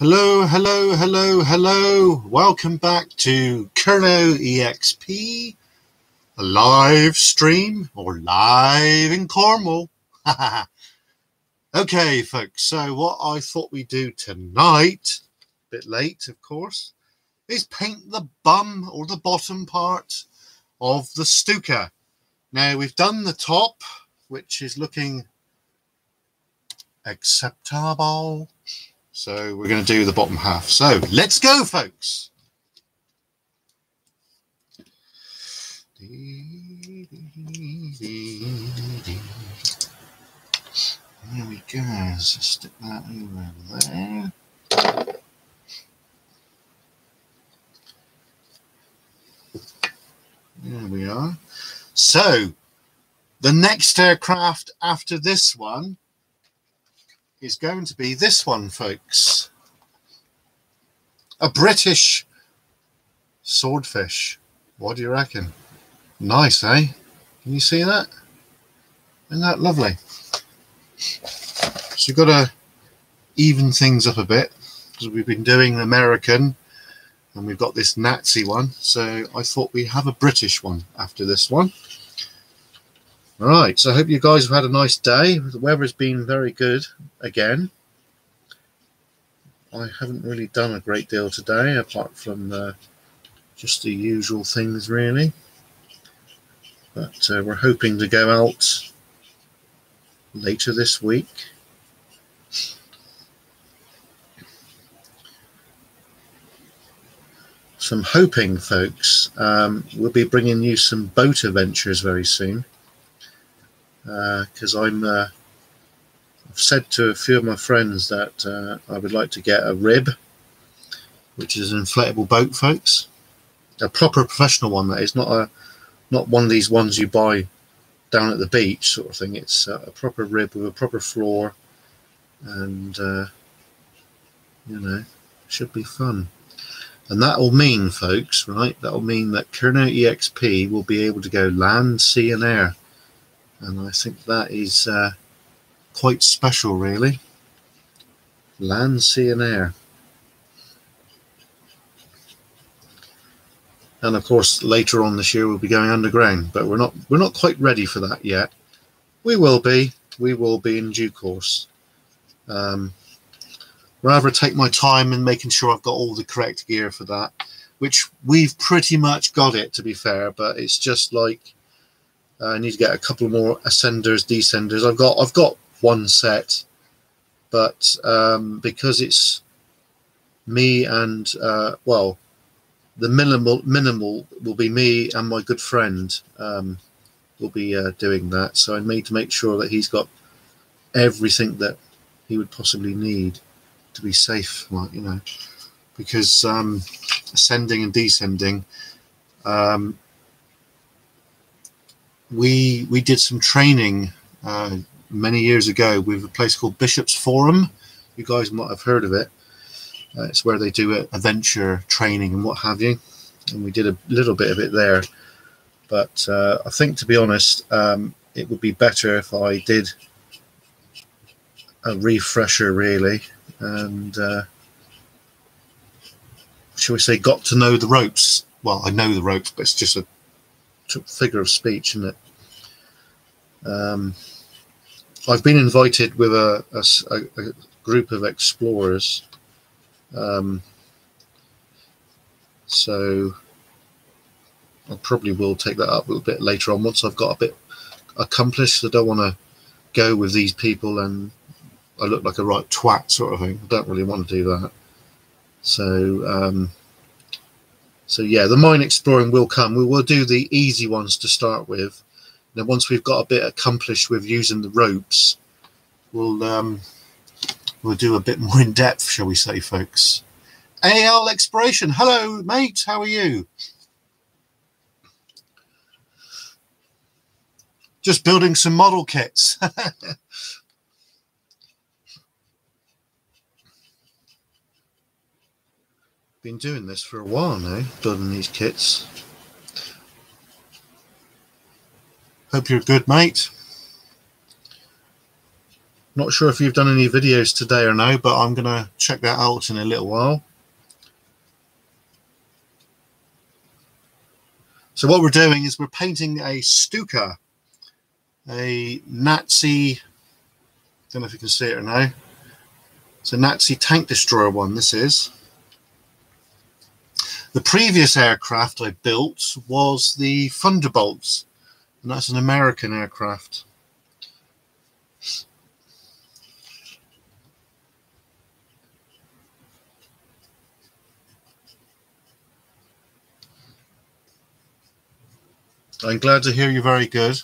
Hello, hello, hello, hello. Welcome back to Kernow EXP, a live stream or live in Cornwall. okay, folks, so what I thought we'd do tonight, a bit late, of course, is paint the bum or the bottom part of the Stuka. Now, we've done the top, which is looking acceptable so we're going to do the bottom half. So let's go, folks. There we go. So stick that over there. There we are. So the next aircraft after this one is going to be this one, folks. A British swordfish. What do you reckon? Nice, eh? Can you see that? Isn't that lovely? So you've got to even things up a bit because we've been doing American and we've got this Nazi one. So I thought we'd have a British one after this one. Right, so I hope you guys have had a nice day. The weather has been very good again. I haven't really done a great deal today, apart from uh, just the usual things, really. But uh, we're hoping to go out later this week. Some hoping, folks, um, we'll be bringing you some boat adventures very soon because uh, I'm. Uh, I've said to a few of my friends that uh, I would like to get a rib, which is an inflatable boat, folks. A proper professional one that is not a not one of these ones you buy down at the beach sort of thing. It's a proper rib with a proper floor, and uh, you know, should be fun. And that will mean, folks, right? That will mean that Kernow EXP will be able to go land, sea, and air and I think that is uh, quite special, really. Land, sea, and air. And of course, later on this year we'll be going underground, but we're not we're not quite ready for that yet. We will be. We will be in due course. Um, rather take my time in making sure I've got all the correct gear for that, which we've pretty much got it to be fair, but it's just like I need to get a couple more ascenders, descenders. I've got I've got one set, but um, because it's me and uh, well, the minimal minimal will be me and my good friend um, will be uh, doing that. So I need to make sure that he's got everything that he would possibly need to be safe, like you know, because um, ascending and descending. Um, we we did some training uh, many years ago with a place called Bishop's Forum. You guys might have heard of it. Uh, it's where they do adventure training and what have you. And we did a little bit of it there. But uh, I think, to be honest, um, it would be better if I did a refresher, really, and uh, shall we say, got to know the ropes. Well, I know the ropes, but it's just a figure of speech, isn't it? Um, I've been invited with a, a, a group of explorers. Um, so I probably will take that up a little bit later on once I've got a bit accomplished. I don't want to go with these people and I look like a right twat sort of thing. I don't really want to do that. So, um, so yeah, the mine exploring will come. We will do the easy ones to start with then once we've got a bit accomplished with using the ropes, we'll um, we'll do a bit more in depth, shall we say, folks. AL Exploration, hello, mate. How are you? Just building some model kits. Been doing this for a while now, building these kits. Hope you're good, mate. Not sure if you've done any videos today or no, but I'm going to check that out in a little while. So what we're doing is we're painting a Stuka, a Nazi, I don't know if you can see it or no. It's a Nazi tank destroyer one, this is. The previous aircraft I built was the Thunderbolts, and that's an American aircraft. I'm glad to hear you're very good.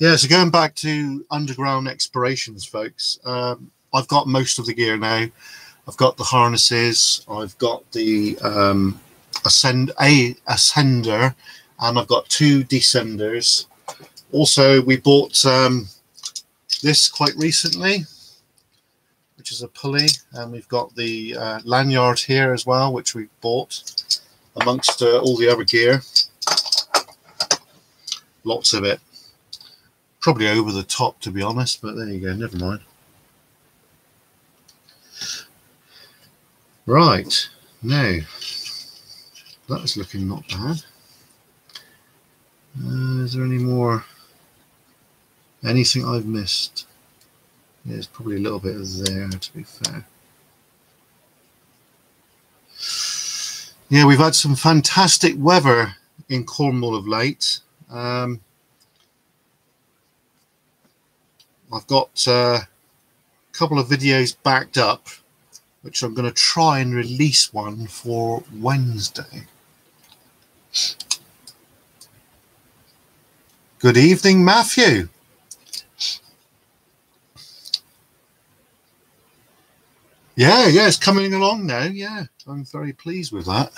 Yeah, so going back to underground explorations, folks, um, I've got most of the gear now. I've got the harnesses, I've got the um, ascend a ascender, and I've got two descenders. Also, we bought um, this quite recently which is a pulley, and we've got the uh, lanyard here as well, which we bought amongst uh, all the other gear. Lots of it. Probably over the top, to be honest, but there you go, never mind. Right, now, that's looking not bad. Uh, is there any more? Anything I've missed? There's probably a little bit there, to be fair. Yeah, we've had some fantastic weather in Cornwall of late. Um, I've got uh, a couple of videos backed up, which I'm going to try and release one for Wednesday. Good evening, Matthew. Yeah, yeah, it's coming along now. Yeah, I'm very pleased with that.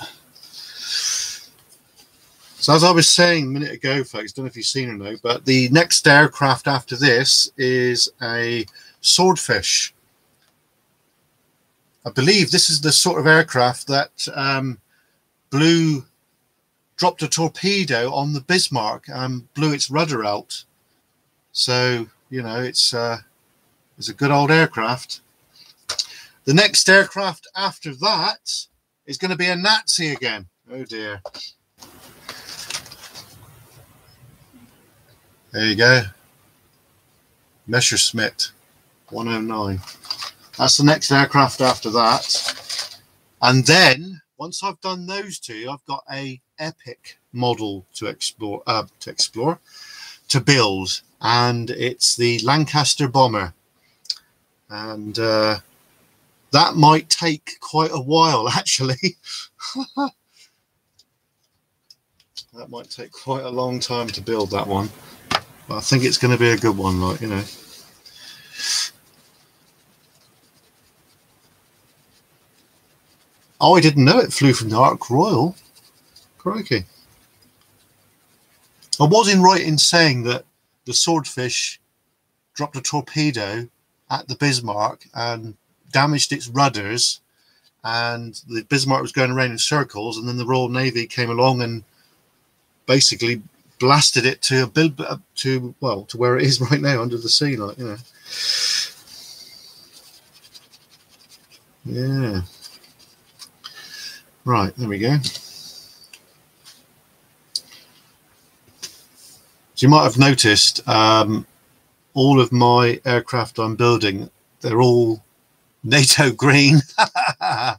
So as I was saying a minute ago, folks, don't know if you've seen or no, but the next aircraft after this is a swordfish. I believe this is the sort of aircraft that um, blew, dropped a torpedo on the Bismarck and blew its rudder out. So you know, it's uh, it's a good old aircraft. The next aircraft after that is going to be a Nazi again. Oh dear. There you go. Messerschmitt 109. That's the next aircraft after that. And then once I've done those two, I've got a epic model to explore uh, to explore to build and it's the Lancaster bomber and uh, that might take quite a while actually that might take quite a long time to build that one but I think it's going to be a good one like you know. Oh I didn't know it flew from the Ark Royal. Crikey. I was in right in saying that the swordfish dropped a torpedo at the Bismarck and damaged its rudders and the Bismarck was going around in circles and then the Royal Navy came along and basically blasted it to a build to well to where it is right now under the sea like you know yeah right there we go so you might have noticed um, all of my aircraft I'm building they're all NATO green. I've,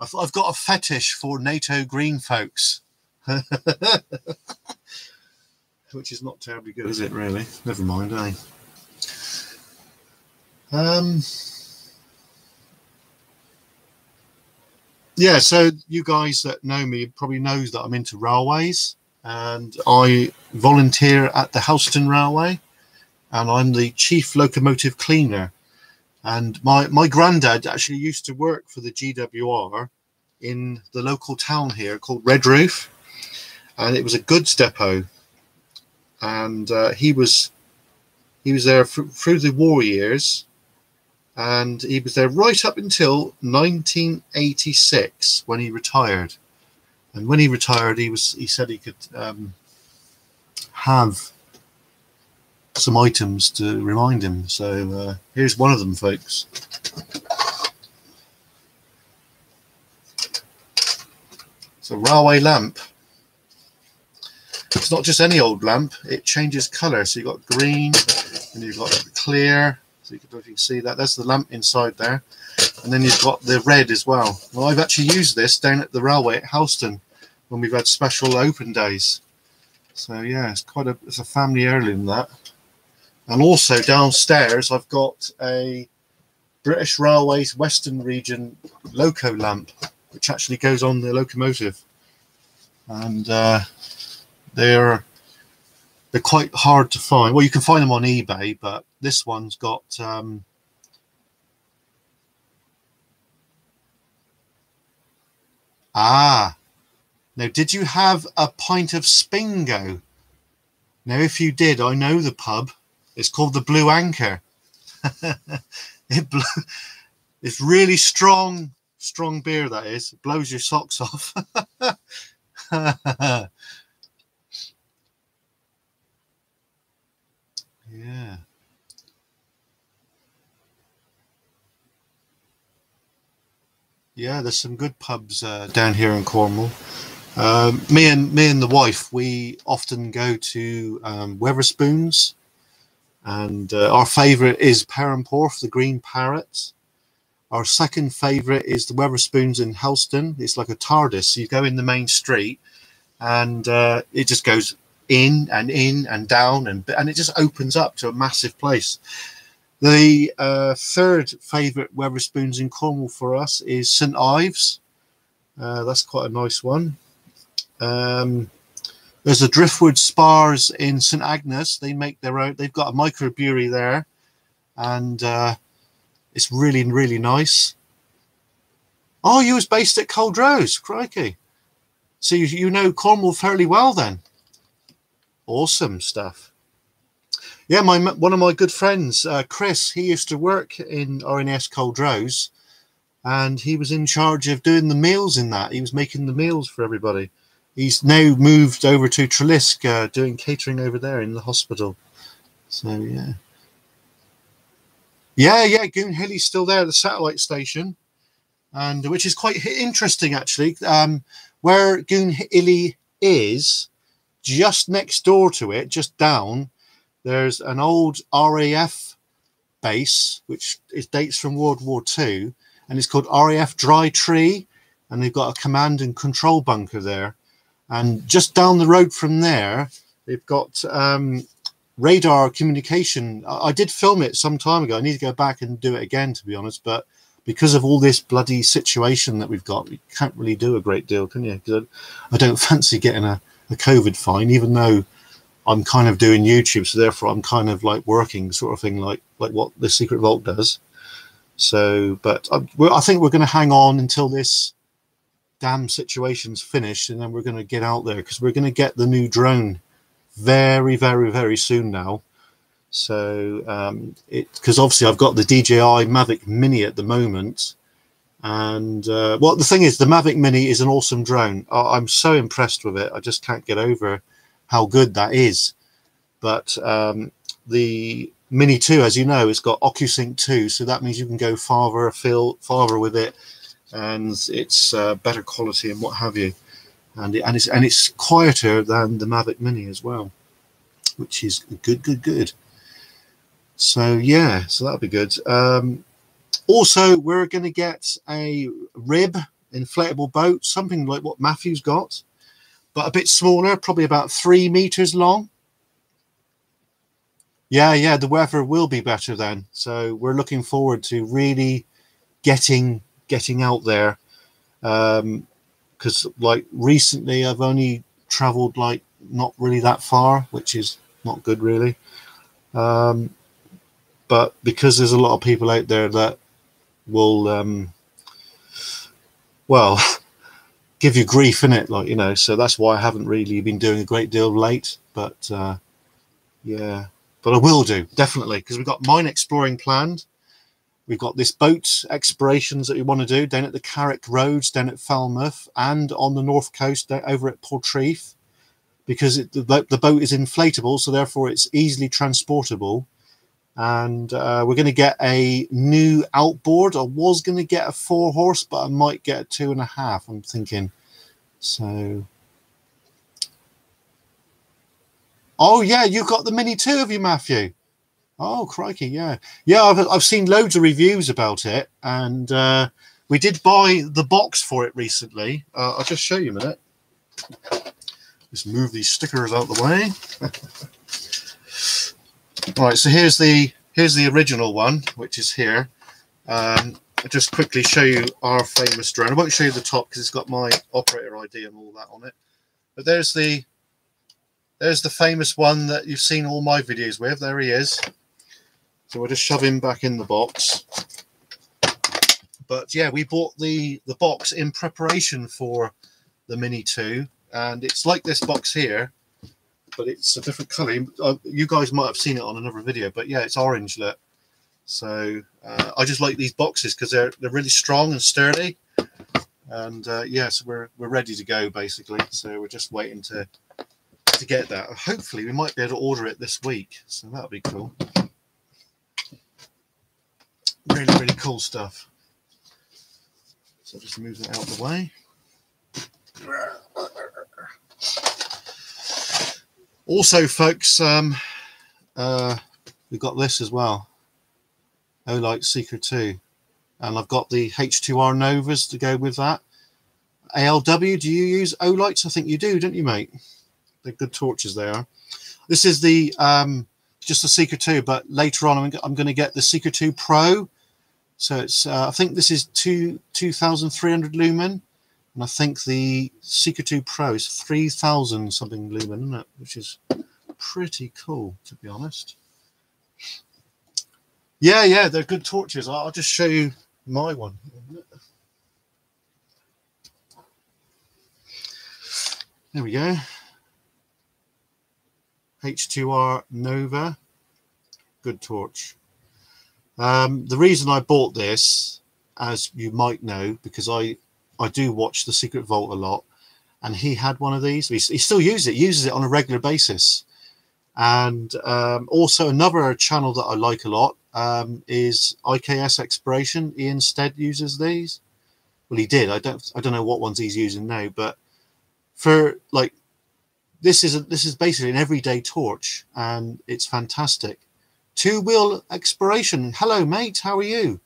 I've got a fetish for NATO green folks. Which is not terribly good, is it, really? Never mind, eh? Um, yeah, so you guys that know me probably knows that I'm into railways and I volunteer at the Helston Railway and I'm the chief locomotive cleaner and my, my granddad actually used to work for the GWR in the local town here called Redruth. And it was a goods depot. And uh, he was he was there through the war years. And he was there right up until 1986 when he retired. And when he retired, he was he said he could um, have some items to remind him. So uh, here's one of them, folks. It's a railway lamp. It's not just any old lamp, it changes colour. So you've got green and you've got clear. So you can, you can see that, that's the lamp inside there. And then you've got the red as well. Well, I've actually used this down at the railway at Helston when we've had special open days. So yeah, it's quite a it's a family heirloom that. And also downstairs, I've got a British Railways Western Region loco lamp, which actually goes on the locomotive. And uh, they're they're quite hard to find. Well, you can find them on eBay, but this one's got um, ah. Now, did you have a pint of Spingo? Now, if you did, I know the pub. It's called the Blue Anchor. it it's really strong, strong beer. That is, it blows your socks off. yeah. Yeah, there's some good pubs uh, down here in Cornwall. Um, me and me and the wife, we often go to um, Wetherspoons, and uh, our favourite is Perranporth, the Green Parrot. Our second favourite is the Wetherspoons in Helston. It's like a TARDIS. You go in the main street, and uh, it just goes in and in and down, and and it just opens up to a massive place. The uh, third favourite Wetherspoons in Cornwall for us is St Ives. Uh, that's quite a nice one. Um, there's a Driftwood Spars in St Agnes. They make their own. They've got a microbrewery there, and uh, it's really really nice. Oh, you was based at Culdrose, crikey! So you, you know Cornwall fairly well then. Awesome stuff. Yeah, my one of my good friends, uh, Chris, he used to work in RNAS Culdrose, and he was in charge of doing the meals in that. He was making the meals for everybody he's now moved over to Treliske, uh, doing catering over there in the hospital. So yeah, yeah, yeah. Goon Goonhilly's still there, the satellite station, and which is quite interesting actually. Um, where Goonhilly is, just next door to it, just down, there's an old RAF base which is dates from World War Two, and it's called RAF Dry Tree, and they've got a command and control bunker there and just down the road from there, they've got um, radar communication. I, I, did film it some time ago. I need to go back and do it again, to be honest. But because of all this bloody situation that we've got, we can't really do a great deal, can you? Because I, I, don't fancy getting a, a COVID fine, even though I'm kind of doing YouTube. So therefore, I'm kind of like working, sort of thing, like like what the Secret Vault does. So, but I, I think we're going to hang on until this damn situation's finished, and then we're going to get out there because we're going to get the new drone very, very, very soon now. So um, it because obviously I've got the DJI Mavic Mini at the moment, and uh, well, the thing is, the Mavic Mini is an awesome drone. I, am so impressed with it. I just can't get over how good that is. But um, the Mini 2, as you know, it's got OcuSync 2, so that means you can go farther afield, farther with it and it's uh, better quality and what have you. And, it, and it's and it's quieter than the Mavic Mini as well, which is good, good, good. So yeah, so that'll be good. Um, also, we're going to get a rib inflatable boat, something like what Matthew's got, but a bit smaller, probably about three meters long. Yeah, yeah, the weather will be better then. So we're looking forward to really getting getting out there because um, like recently I've only traveled like not really that far, which is not good really. Um, but because there's a lot of people out there that will, um, well, give you grief in it, like you know. So that's why I haven't really been doing a great deal late. But uh, yeah, but I will do definitely because we've got mine exploring planned We've got this boat explorations that we want to do down at the Carrick Roads, down at Falmouth, and on the north coast over at Portreath, because it, the, the boat is inflatable, so therefore it's easily transportable. And uh, we're going to get a new outboard. I was going to get a four horse, but I might get a two and a half. I'm thinking. So. Oh yeah, you've got the mini two of you, Matthew. Oh, crikey, yeah. Yeah, I've, I've seen loads of reviews about it, and uh, we did buy the box for it recently. Uh, I'll just show you a minute. Just move these stickers out the way. Right, so here's the here's the original one, which is here. Um, I'll just quickly show you our famous drone. I won't show you the top because it's got my operator ID and all that on it. But there's the there's the famous one that you've seen all my videos with. There he is. So we'll just shove him back in the box. But yeah, we bought the, the box in preparation for the Mini 2. And it's like this box here, but it's a different colour. Uh, you guys might have seen it on another video, but yeah, it's orange lit. So uh, I just like these boxes because they're they're really strong and sturdy. And uh, yeah, so we're we're ready to go basically. So we're just waiting to to get that. Hopefully, we might be able to order it this week. So that'll be cool really, really cool stuff. So just move that out of the way. Also, folks, um, uh, we've got this as well. Olight Seeker 2. And I've got the H2R Novas to go with that. ALW, do you use Olights? I think you do, don't you, mate? They're good torches, they are. This is the um, just the Seeker 2, but later on I'm, I'm going to get the Seeker 2 Pro so it's uh, I think this is two two thousand three hundred lumen, and I think the Seeker 2 Pro is three thousand something lumen, isn't it? Which is pretty cool to be honest. Yeah, yeah, they're good torches. I'll, I'll just show you my one. There we go. H2R Nova. Good torch. Um, the reason I bought this, as you might know, because I I do watch the Secret Vault a lot, and he had one of these. He, he still uses it, uses it on a regular basis. And um, also another channel that I like a lot um, is IKS Exploration. Ian Stead uses these. Well, he did. I don't I don't know what ones he's using now, but for like this is a, this is basically an everyday torch, and it's fantastic. Two wheel exploration. Hello, mate. How are you?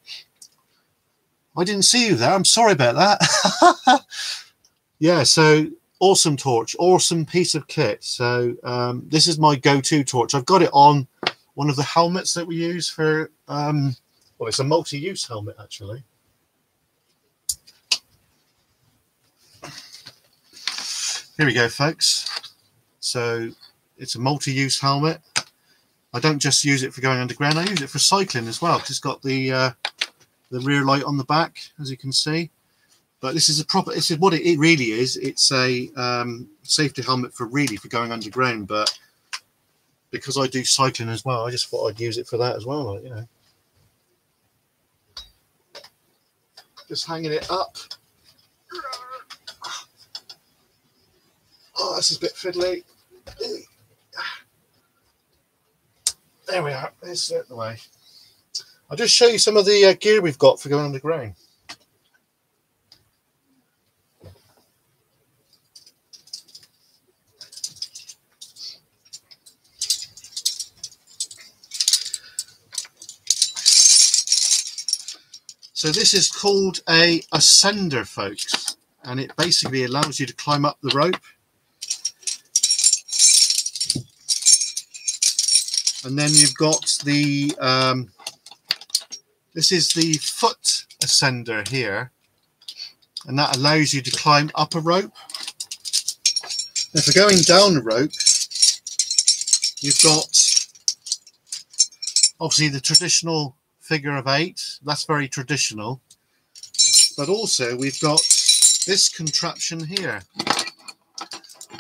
I didn't see you there. I'm sorry about that. yeah, so awesome torch, awesome piece of kit. So um, this is my go-to torch. I've got it on one of the helmets that we use for, um, well, it's a multi-use helmet actually. Here we go, folks. So it's a multi-use helmet. I don't just use it for going underground. I use it for cycling as well. It's got the uh, the rear light on the back, as you can see. But this is a proper. This is what it, it really is. It's a um, safety helmet for really for going underground. But because I do cycling as well, I just thought I'd use it for that as well. Like, you know, just hanging it up. Oh, this is a bit fiddly. There we are. This is the way. I'll just show you some of the uh, gear we've got for going underground. So this is called a ascender, folks, and it basically allows you to climb up the rope and then you've got the um, this is the foot ascender here and that allows you to climb up a rope. Now for going down a rope you've got obviously the traditional figure of eight. That's very traditional. But also we've got this contraption here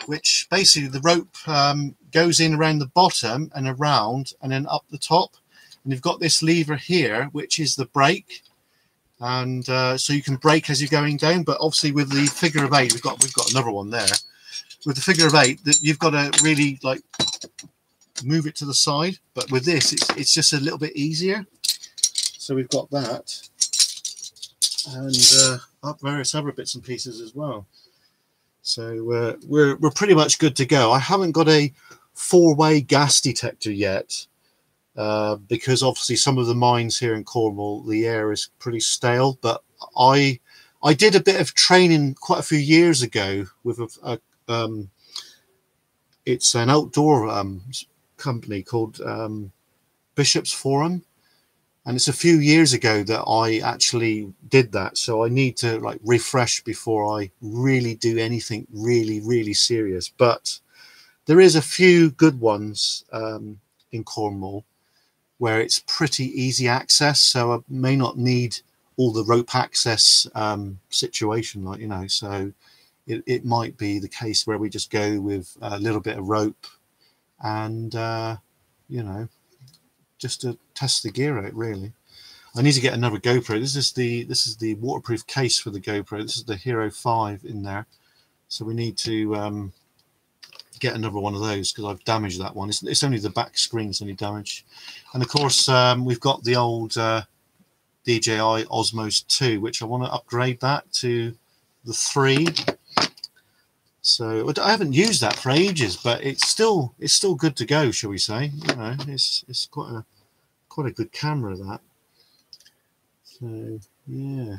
which basically the rope um, goes in around the bottom and around and then up the top. And you've got this lever here, which is the brake, and uh, so you can brake as you're going down. But obviously, with the figure of eight, we've got we've got another one there. With the figure of eight, that you've got to really like move it to the side. But with this, it's it's just a little bit easier. So we've got that, and uh, up various other bits and pieces as well. So uh, we're we're pretty much good to go. I haven't got a four-way gas detector yet uh, because obviously some of the mines here in Cornwall, the air is pretty stale. But I I did a bit of training quite a few years ago with a, a um, it's an outdoor um, company called um, Bishop's Forum, and it's a few years ago that I actually did that. So I need to like refresh before I really do anything really really serious. But there is a few good ones um, in Cornwall where it's pretty easy access. So I may not need all the rope access um, situation, like you know. So it, it might be the case where we just go with a little bit of rope and uh, you know just to test the gear out really. I need to get another GoPro. This is the this is the waterproof case for the GoPro. This is the Hero 5 in there. So we need to um, get another one of those because I've damaged that one. It's, it's only the back screen's only damaged. And of course, um, we've got the old uh, DJI Osmos 2, which I want to upgrade that to the 3. So I haven't used that for ages, but it's still it's still good to go, shall we say? You know, it's it's quite a quite a good camera that. So yeah,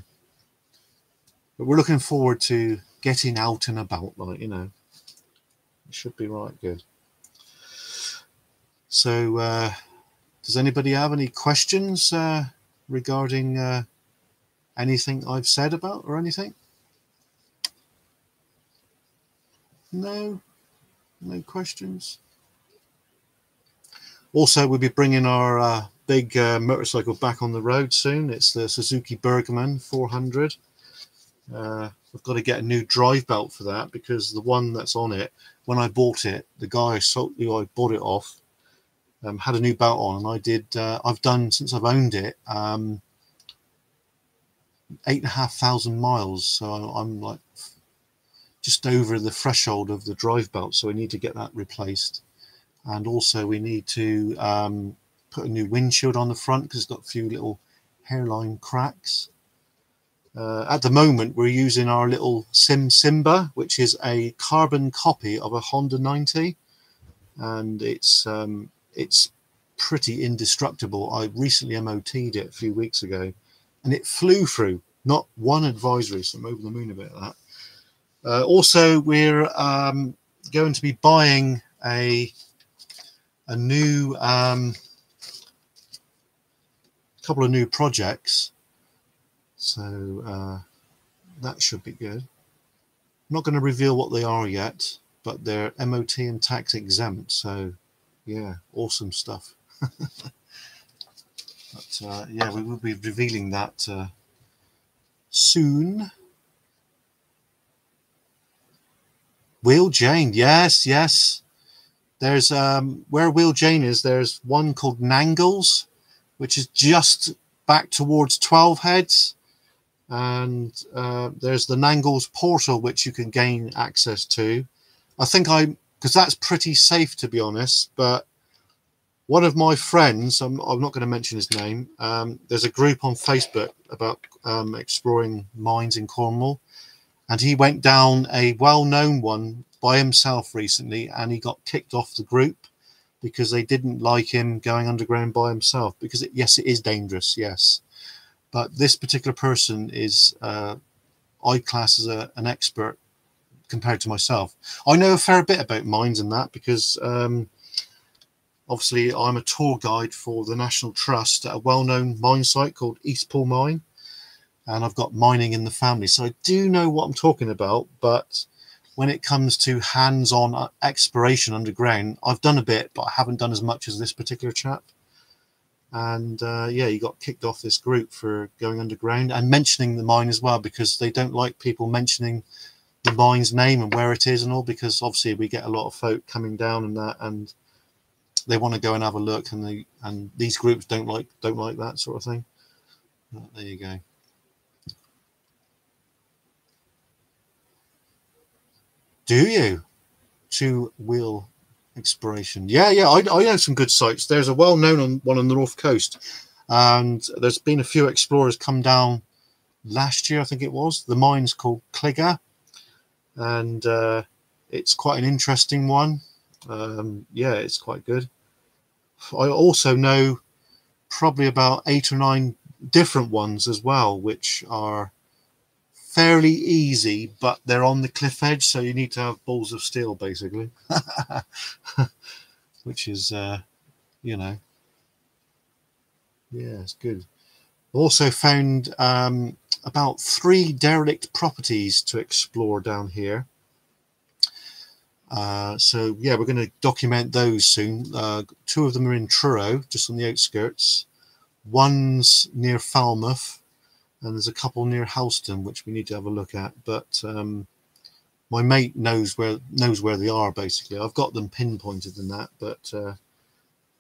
but we're looking forward to getting out and about, like you know. It should be right good. So, uh, does anybody have any questions uh, regarding uh, anything I've said about or anything? No, no questions. Also, we'll be bringing our uh, big uh, motorcycle back on the road soon. It's the Suzuki Burgerman 400. Uh, I've got to get a new drive belt for that because the one that's on it, when I bought it, the guy I sold, who I bought it off um, had a new belt on, and I did. Uh, I've done since I've owned it um, eight and a half thousand miles, so I'm like just over the threshold of the drive belt, so we need to get that replaced, and also we need to um, put a new windshield on the front because it's got a few little hairline cracks. Uh, at the moment, we're using our little Sim Simba, which is a carbon copy of a Honda 90, and it's um, it's pretty indestructible. I recently MOT'd it a few weeks ago, and it flew through not one advisory, so I'm over the moon about that. Uh, also, we're um, going to be buying a a new um, couple of new projects so uh, that should be good. I'm not going to reveal what they are yet, but they're MOT and tax exempt. So yeah, awesome stuff. but uh, yeah, we will be revealing that uh, soon. Wheal Jane, yes, yes. There's um, where Wheal Jane is. There's one called Nangiles, which is just back towards Twelveheads and uh, there's the Nangiles portal which you can gain access to. I think I because that's pretty safe to be honest. But one of my friends, I'm, I'm not going to mention his name. Um, there's a group on Facebook about um, exploring mines in Cornwall, and he went down a well-known one by himself recently, and he got kicked off the group because they didn't like him going underground by himself. Because it, yes, it is dangerous. Yes but this particular person is uh, I class as a, an expert compared to myself. I know a fair bit about mines and that because um, obviously I'm a tour guide for the National Trust at a well-known mine site called Eastpool Mine, and I've got mining in the family, so I do know what I'm talking about. But when it comes to hands-on uh, exploration underground, I've done a bit, but I haven't done as much as this particular chap and uh, yeah, he got kicked off this group for going underground and mentioning the mine as well because they don't like people mentioning the mine's name and where it is and all because obviously we get a lot of folk coming down and that and they want to go and have a look, and they and these groups don't like don't like that sort of thing. But there you go. Do you? Two wheel exploration. Yeah, yeah, I, I know some good sites. There's a well known on one on the north coast, and there's been a few explorers come down last year, I think it was. The mine's called Cligga, and uh, it's quite an interesting one. Um, yeah, it's quite good. I also know probably about eight or nine different ones as well, which are fairly easy, but they're on the cliff edge, so you need to have balls of steel, basically. Which is, uh, you know, yeah, it's good. Also found um, about three derelict properties to explore down here. Uh, so yeah, we're going to document those soon. Uh, two of them are in Truro, just on the outskirts. One's near Falmouth, and there's a couple near Helston which we need to have a look at. But um, my mate knows where knows where they are. Basically, I've got them pinpointed in that. But uh,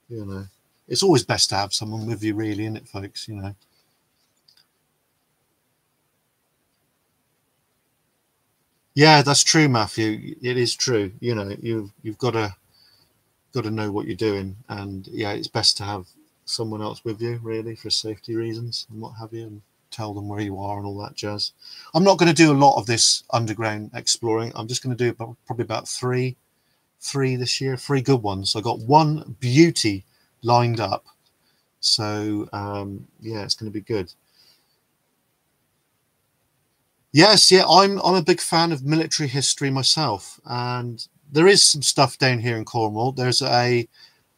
you know, it's always best to have someone with you, really, isn't it, folks? You know. Yeah, that's true, Matthew. It is true. You know, you've you've got to got to know what you're doing, and yeah, it's best to have someone else with you, really, for safety reasons and what have you. And tell them where you are and all that jazz. I'm not going to do a lot of this underground exploring. I'm just going to do probably about three, three this year, three good ones. I got one beauty lined up, so um, yeah, it's going to be good. Yes, yeah, I'm I'm a big fan of military history myself, and there is some stuff down here in Cornwall. There's a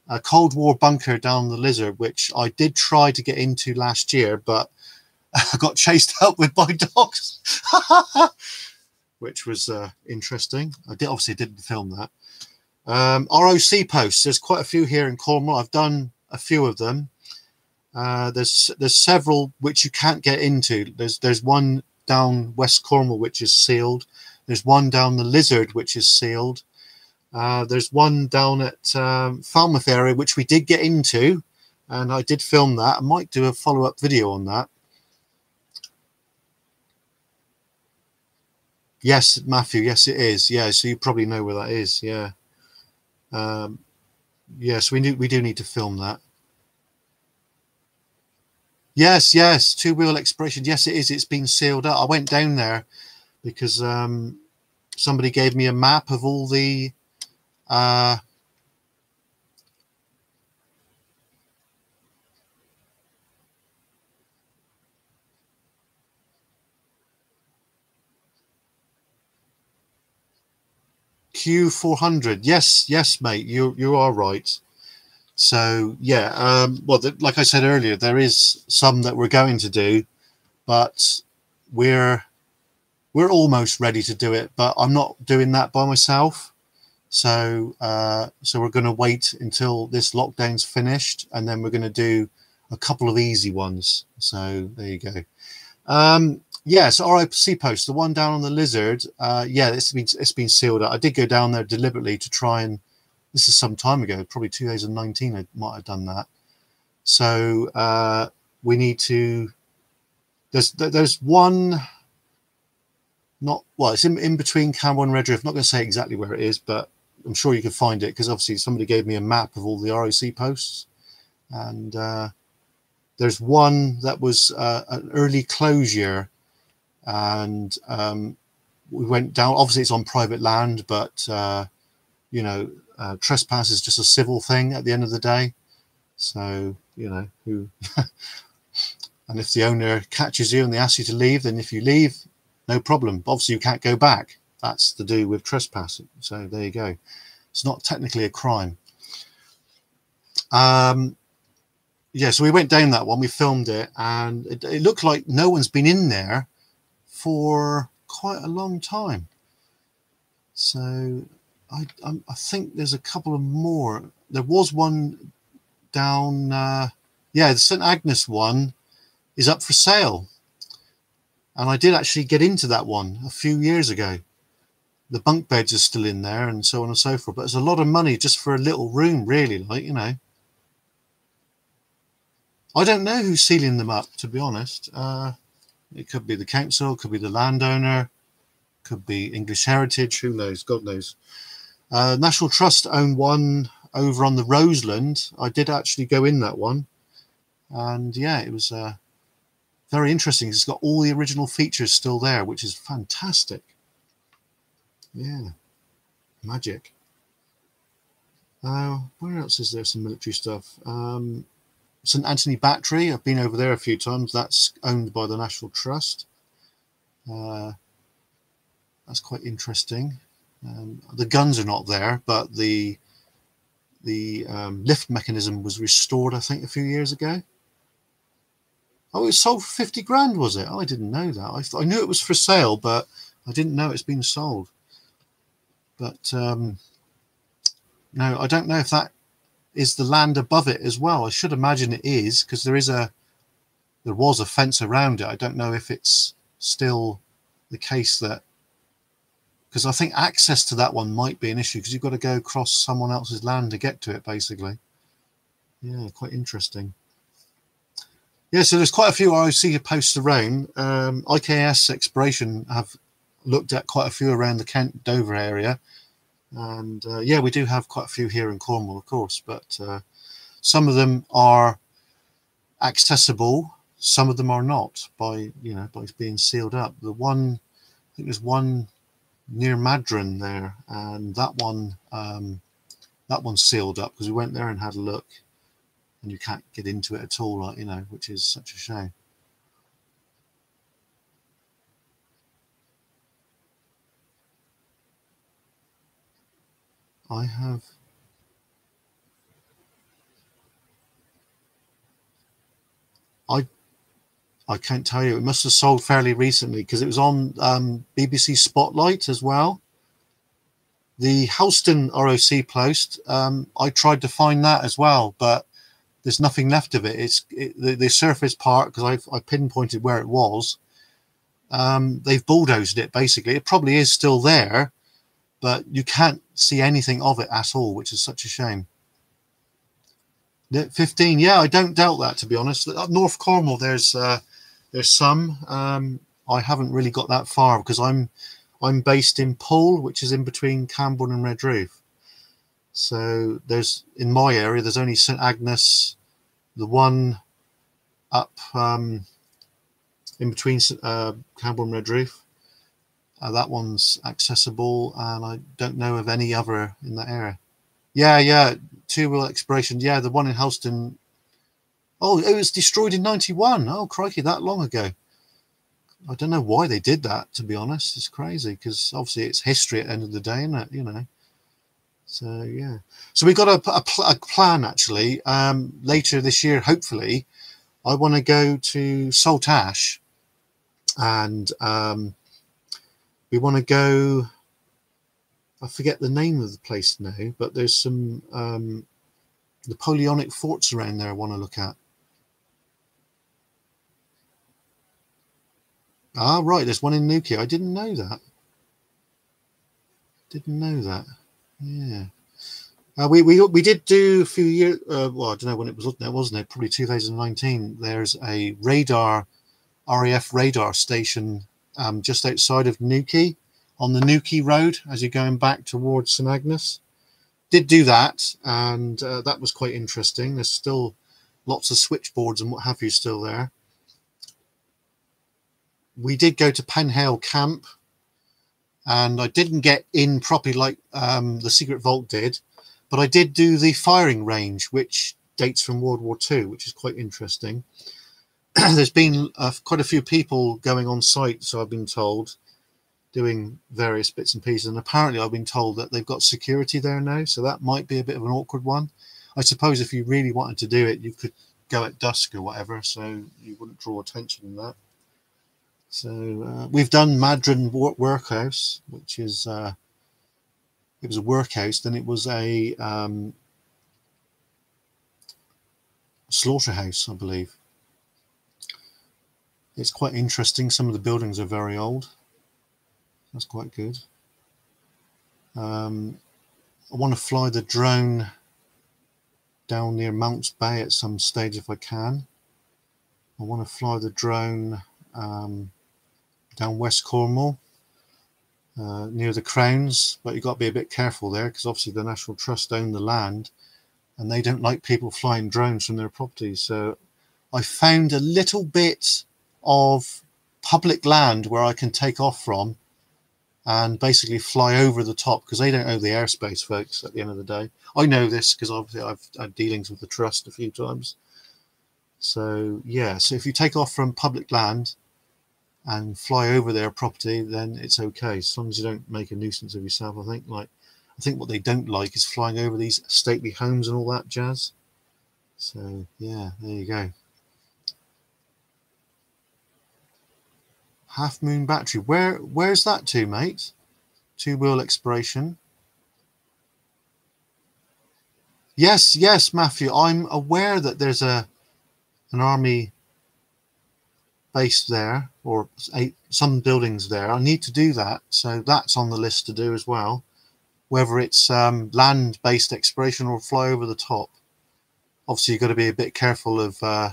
a Cold War bunker down the Lizard, which I did try to get into last year, but I got chased out with by dogs, which was uh, interesting. I did obviously didn't film that. Um, ROC posts. There's quite a few here in Cornwall. I've done a few of them. Uh, there's there's several which you can't get into. There's there's one down West Cornwall which is sealed. There's one down the Lizard which is sealed. Uh, there's one down at um, Falmouth area which we did get into, and I did film that. I might do a follow up video on that. Yes, Matthew. Yes, it is. Yeah, so you probably know where that is. Yeah. Um, yes, we need we do need to film that. Yes, yes, two wheel expression. Yes, it is. It's been sealed up. I went down there because um, somebody gave me a map of all the uh, Q400. Yes, yes, mate. You you are right. So yeah, um, well, the, like I said earlier, there is some that we're going to do, but we're we're almost ready to do it. But I'm not doing that by myself. So uh, so we're going to wait until this lockdown's finished, and then we're going to do a couple of easy ones. So there you go. Um, Yes, ROC post, the one down on the lizard. Uh, yeah, it's been it's been sealed. I did go down there deliberately to try and. This is some time ago, probably 2019. I might have done that. So uh, we need to. There's there's one. Not well, it's in, in between Camborne and Redruth. Not going to say exactly where it is, but I'm sure you can find it because obviously somebody gave me a map of all the ROC posts, and uh, there's one that was uh, an early closure and um, we went down. Obviously, it's on private land, but uh, you know, uh, trespass is just a civil thing at the end of the day. So you know who. and if the owner catches you and they ask you to leave, then if you leave, no problem. Obviously, you can't go back. That's to do with trespassing. So there you go. It's not technically a crime. Um, yeah, so we went down that one. We filmed it, and it, it looked like no one's been in there for quite a long time. So I, I, I think there's a couple of more. There was one down, uh, yeah, the St Agnes one is up for sale. And I did actually get into that one a few years ago. the bunk beds are still in there and so on and so forth. But it's a lot of money just for a little room, really, like, you know. I don't know who's sealing them up, to be honest. Uh, it could be the council, could be the landowner, could be English Heritage, who knows, God knows. Uh, National Trust own one over on the Roseland. I did actually go in that one. And yeah, it was uh, very interesting. It's got all the original features still there, which is fantastic. Yeah, magic. Uh, where else is there some military stuff? Um, St Anthony Battery. I've been over there a few times. That's owned by the National Trust. Uh, that's quite interesting. Um, the guns are not there, but the the um, lift mechanism was restored, I think, a few years ago. Oh, it sold for 50 grand, was it? Oh, I didn't know that. I, th- I knew it was for sale, but I didn't know it's been sold. But um, no, I don't know if that is the land above it as well. I should imagine it is because there is a there was a fence around it. I don't know if it's still the case that because I think access to that one might be an issue because you've got to go across someone else's land to get to it, basically. Yeah, quite interesting. Yeah, so there's quite a few ROC posts around. Um, IKS Exploration have looked at quite a few around the Kent Dover area. And uh, yeah, we do have quite a few here in Cornwall, of course, but uh, some of them are accessible, some of them are not by you know by being sealed up. The one, I think there's one near Madron there, and that one um, that one's sealed up because we went there and had a look, and you can't get into it at all, like, you know, which is such a shame. I have I I can't tell you. It must have sold fairly recently because it was on um, BBC Spotlight as well. The Helston ROC post, um, I tried to find that as well, but there's nothing left of it. It's it, the, the surface part because I pinpointed where it was. Um, they've bulldozed it basically. It probably is still there, but you can't see anything of it at all, which is such a shame. 15, yeah, I don't doubt that to be honest. North Cornwall, there's uh, there's some. Um, I haven't really got that far because I'm I'm based in Pool, which is in between Camborne and Redruth. So there's in my area, there's only St Agnes, the one up um, in between uh, Camborne and Redruth, uh, that one's accessible, and I don't know of any other in that area. Yeah, yeah, two wheel exploration. Yeah, the one in Helston. Oh, it was destroyed in '91. Oh, crikey, that long ago. I don't know why they did that. To be honest, it's crazy because obviously it's history at the end of the day, it? You know. So yeah, so we've got a, a, a plan actually. Um, later this year, hopefully, I want to go to Saltash and um, we want to go. I forget the name of the place now, but there's some um, Napoleonic forts around there I want to look at. Ah, right, there's one in Newquay. I didn't know that. Didn't know that. Yeah. Uh, we, we we did do a few years. Uh, well, I don't know when it was looking at, wasn't it? Probably 2019. There's a radar, RAF radar station um, just outside of Newquay on the Newquay Road as you're going back towards St Agnes. Did do that, and uh, that was quite interesting. There's still lots of switchboards and what have you still there. We did go to Penhale Camp, and I didn't get in properly like um, the Secret Vault did, but I did do the firing range, which dates from World War II, which is quite interesting. there's been uh, quite a few people going on site, so I've been told, doing various bits and pieces. And apparently, I've been told that they've got security there now, so that might be a bit of an awkward one. I suppose if you really wanted to do it, you could go at dusk or whatever, so you wouldn't draw attention to that. So uh, we've done Madron Workhouse, which is uh, it was a workhouse, then it was a um, slaughterhouse, I believe it's quite interesting. Some of the buildings are very old. That's quite good. Um, I want to fly the drone down near Mounts Bay at some stage if I can. I want to fly the drone um, down West Cornwall uh, near the Crowns, but you've got to be a bit careful there because obviously the National Trust own the land and they don't like people flying drones from their properties. So I found a little bit of public land where I can take off from and basically fly over the top because they don't own the airspace, folks, at the end of the day. I know this because obviously I've had dealings with the trust a few times. So, yeah, so if you take off from public land and fly over their property, then it's okay, as long as you don't make a nuisance of yourself, I think. Like, I think what they don't like is flying over these stately homes and all that jazz. So, yeah, there you go. Half moon battery. Where where's that to, mate? Two wheel exploration. Yes, yes, Matthew. I'm aware that there's a an army base there or some buildings there. I need to do that, so that's on the list to do as well. Whether it's um, land-based exploration or fly over the top. Obviously, you've got to be a bit careful of uh,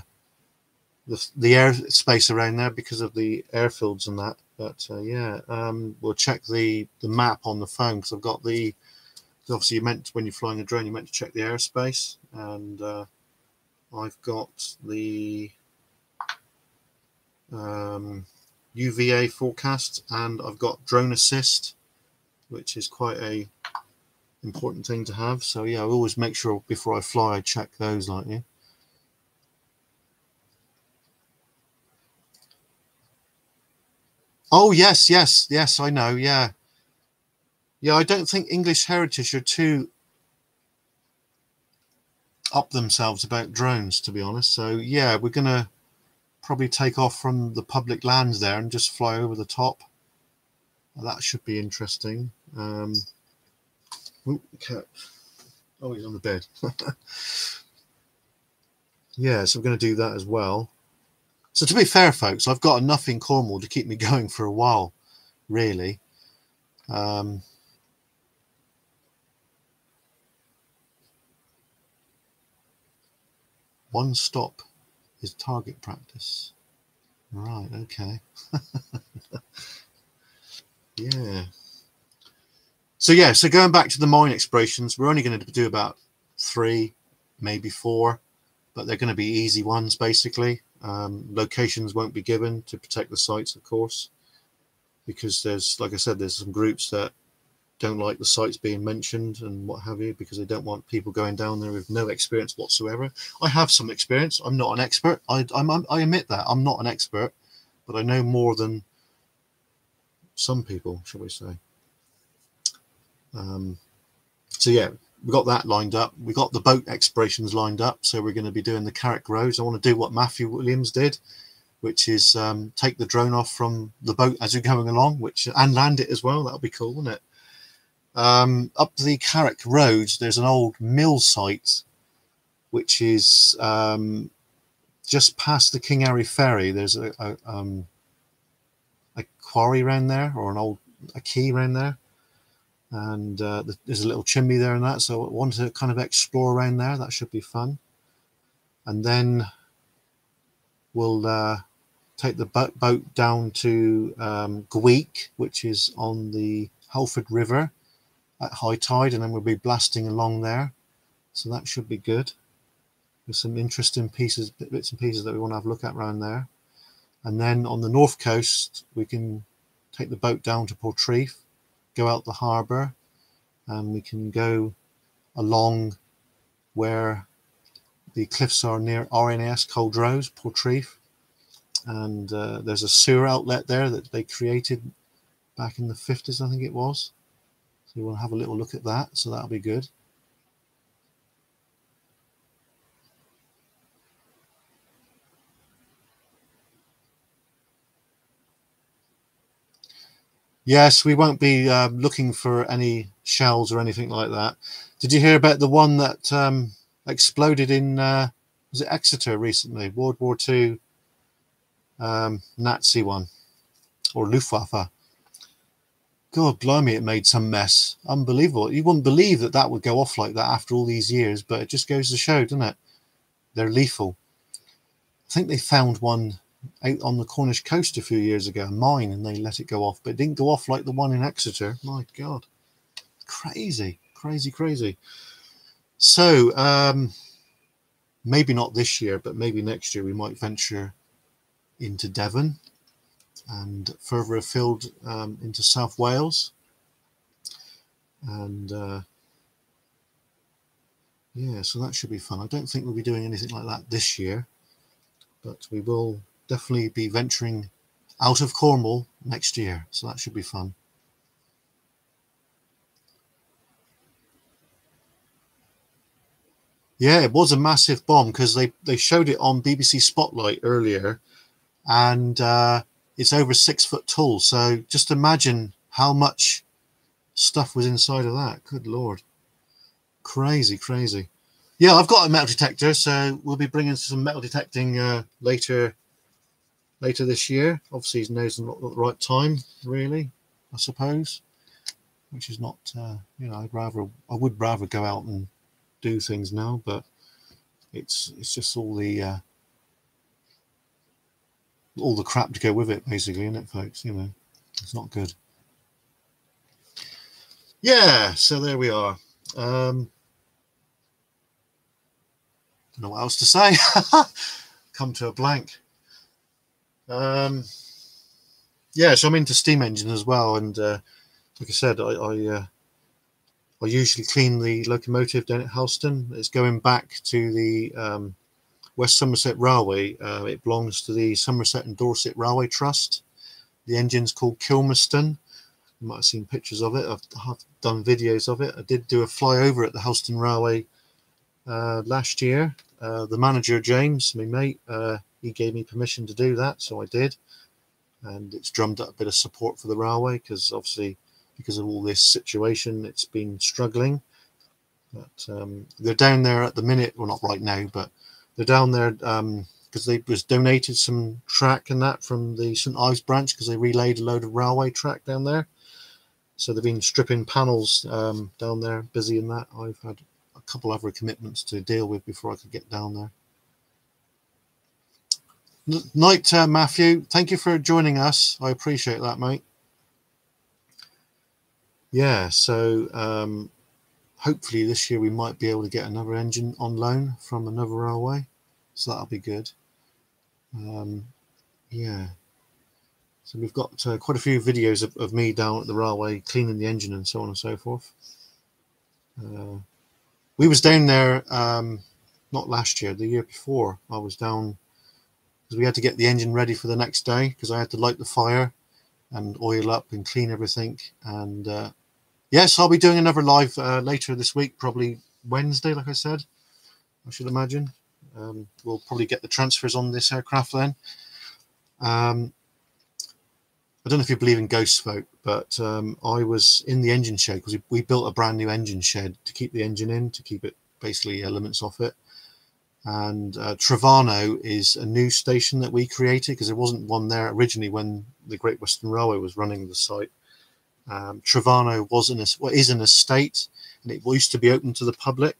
the, the airspace around there because of the airfields and that. But uh, yeah, um, we'll check the, the map on the phone because I've got the. Obviously, you meant when you're flying a drone, you meant to check the airspace, and uh, I've got the um, UVA forecast, and I've got drone assist, which is quite a important thing to have. So yeah, I always make sure before I fly, I check those, like you. Oh yes, yes, yes. I know. Yeah, yeah. I don't think English Heritage are too up themselves about drones, to be honest. So yeah, we're gonna probably take off from the public lands there and just fly over the top. That should be interesting. Um. Oh, he's on the bed. yeah, so we're going to do that as well. So to be fair, folks, I've got enough in Cornwall to keep me going for a while, really. Um, one stop is target practice. Right, okay. yeah. So yeah, so going back to the mine explorations, we're only going to do about three, maybe four, but they're going to be easy ones basically. Um, locations won't be given to protect the sites, of course, because there's, like I said, there's some groups that don't like the sites being mentioned and what have you, because they don't want people going down there with no experience whatsoever. I have some experience. I'm not an expert. I, I'm, I admit that I'm not an expert, but I know more than some people, shall we say. Um, so yeah, we got that lined up. We got the boat explorations lined up. So we're going to be doing the Carrick Roads. I want to do what Matthew Williams did, which is um, take the drone off from the boat as you're going along, which and land it as well. That'll be cool, wouldn't it? Um, up the Carrick Roads, there's an old mill site, which is um, just past the King Harry Ferry. There's a, a, um, a quarry around there, or an old a quay around there and uh, there's a little chimney there and that so I want to kind of explore around there. That should be fun. And then we'll uh, take the boat down to um, Gweek which is on the Helford River at high tide and then we'll be blasting along there. So that should be good. There's some interesting pieces bits and pieces that we want to have a look at around there. And then on the north coast we can take the boat down to Portreath go out the harbour and we can go along where the cliffs are near RNS Culdrose, Portreath. And uh, there's a sewer outlet there that they created back in the 50s, I think it was. So we'll have a little look at that. So that'll be good. Yes, we won't be um, looking for any shells or anything like that. Did you hear about the one that um, exploded in uh, was it Exeter recently? World War II um, Nazi one or Luftwaffe. God, blimey, it made some mess. Unbelievable. You wouldn't believe that that would go off like that after all these years, but it just goes to show, doesn't it? They're lethal. I think they found one out on the Cornish coast a few years ago, mine, and they let it go off, but it didn't go off like the one in Exeter. My God. Crazy, crazy, crazy. So, um, maybe not this year, but maybe next year we might venture into Devon and further afield um, into South Wales. And uh, yeah, so that should be fun. I don't think we'll be doing anything like that this year, but we will definitely be venturing out of Cornwall next year. So that should be fun. Yeah, it was a massive bomb because they, they showed it on BBC Spotlight earlier and uh, it's over six foot tall. So just imagine how much stuff was inside of that. Good lord, crazy, crazy. Yeah, I've got a metal detector, so we'll be bringing some metal detecting uh, later later this year. Obviously, knows not the right time, really. I suppose, which is not, uh, you know, I'd rather I would rather go out and do things now, but it's it's just all the uh, all the crap to go with it, basically, isn't it, folks? You know, it's not good. Yeah, so there we are. Um, don't know what else to say. Come to a blank. Um, yeah, so I'm into steam engine as well, and uh, like I said, I I, uh, I usually clean the locomotive down at Helston. It's going back to the um, West Somerset Railway. Uh, it belongs to the Somerset and Dorset Railway Trust. The engine's called Kilmersdon. You might have seen pictures of it. I've, I've done videos of it. I did do a flyover at the Helston Railway uh, last year. Uh, the manager, James, my mate, uh, he gave me permission to do that, so I did. And it's drummed up a bit of support for the railway because obviously, because of all this situation, it's been struggling. But um, they're down there at the minute, well, not right now, but they're down there because um, they was donated some track and that from the St Ives branch because they relayed a load of railway track down there. So they've been stripping panels um, down there, busy in that. I've had a couple other commitments to deal with before I could get down there. Night, uh, Matthew. Thank you for joining us. I appreciate that, mate. Yeah, so um, hopefully this year we might be able to get another engine on loan from another railway so that'll be good um, yeah so we've got uh, quite a few videos of, of, me down at the railway cleaning the engine and so on and so forth uh, we was down there um, not last year the year before i was down because we had to get the engine ready for the next day because i had to light the fire and oil up and clean everything and uh, yes, I'll be doing another live uh, later this week, probably Wednesday, like I said. I should imagine. Um, we'll probably get the transfers on this aircraft then. Um, I don't know if you believe in ghost folk, but um, I was in the engine shed because we, we, built a brand new engine shed to keep the engine in, to keep it basically elements off it. And uh, Trevarno is a new station that we created because there wasn't one there originally when the Great Western Railway was running the site. Um, Trevarno was an well, is an estate, and it used to be open to the public.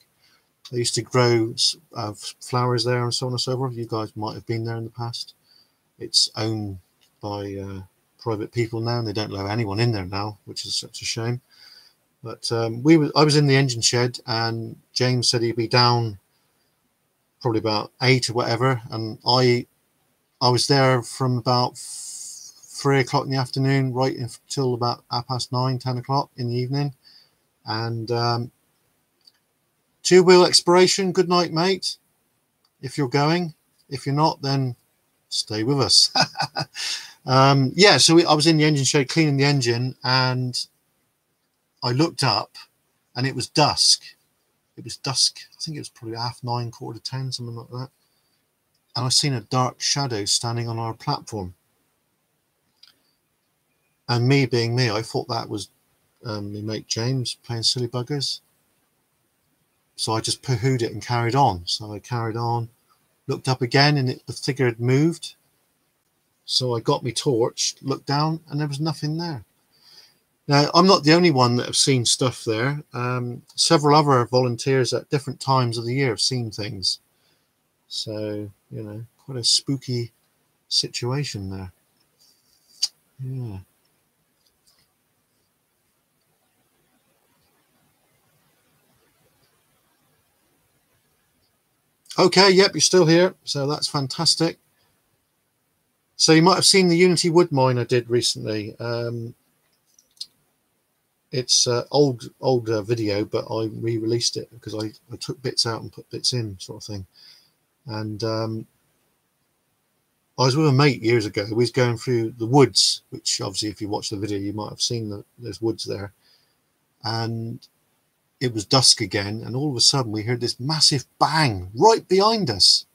They used to grow uh, flowers there and so on and so forth. You guys might have been there in the past. It's owned by uh, private people now, and they don't allow anyone in there now, which is such a shame. But um, we were, I was in the engine shed, and James said he'd be down probably about eight or whatever, and I I was there from about three o'clock in the afternoon, right until about half past nine, ten o'clock in the evening. And um, two wheel exploration. Good night, mate. If you're going, if you're not, then stay with us. um, yeah, so we, I was in the engine shed cleaning the engine, and I looked up, and it was dusk. It was dusk. I think it was probably half nine, quarter to ten, something like that. And I seen a dark shadow standing on our platform. And me being me, I thought that was um, my mate James playing silly buggers. So I just pooh-hooed it and carried on. So I carried on, looked up again, and it, the figure had moved. So I got my torch, looked down, and there was nothing there. Now, I'm not the only one that have seen stuff there. Um, several other volunteers at different times of the year have seen things. So, you know, quite a spooky situation there. Yeah. Okay, yep, you're still here. So that's fantastic. So you might have seen the Unity wood mine I did recently. Um, it's uh, old old uh, video, but I re-released it because I, I took bits out and put bits in, sort of thing. And um, I was with a mate years ago. We was going through the woods, which obviously, if you watch the video, you might have seen that there's woods there. And it was dusk again, and all of a sudden we heard this massive bang right behind us.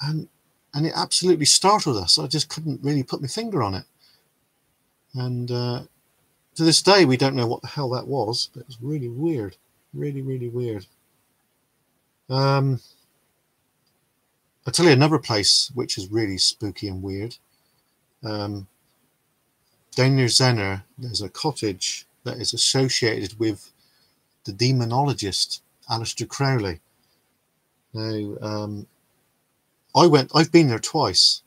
And and it absolutely startled us. I just couldn't really put my finger on it. And uh, to this day, we don't know what the hell that was, but it was really weird. Really, really weird. Um, I'll tell you another place which is really spooky and weird. Um, down near Zennor, there's a cottage that is associated with the demonologist Aleister Crowley. Now, um, I went. I've been there twice.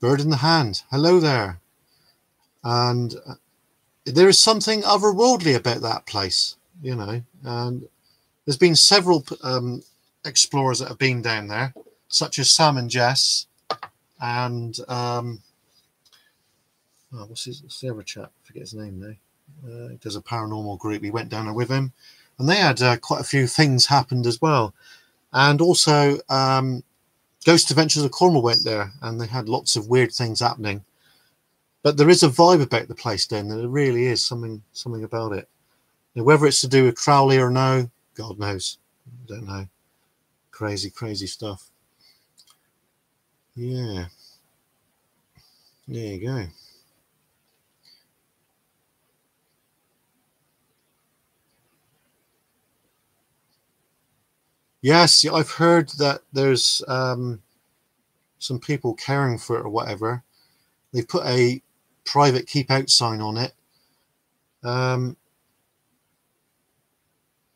Bird in the hand. Hello there. And uh, there is something otherworldly about that place, you know. And there's been several um, explorers that have been down there, such as Sam and Jess, and um, oh, what's, his, what's the other chap? I forget his name now. Uh, there's a paranormal group. We went down there with him, and they had uh, quite a few things happened as well and also um, Ghost Adventures of Cornwall went there, and they had lots of weird things happening. But there is a vibe about the place, then. There really is something something about it. Now, whether it's to do with Crowley or no, God knows. I don't know. Crazy, crazy stuff. Yeah. There you go. Yes, I've heard that there's um, some people caring for it or whatever. They put a private keep out sign on it. Um,